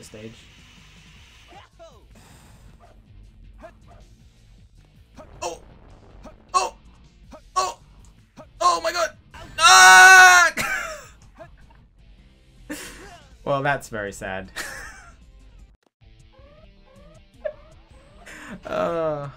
the stage. Oh! Oh! Oh! Oh my god! Ah! well, that's very sad. uh...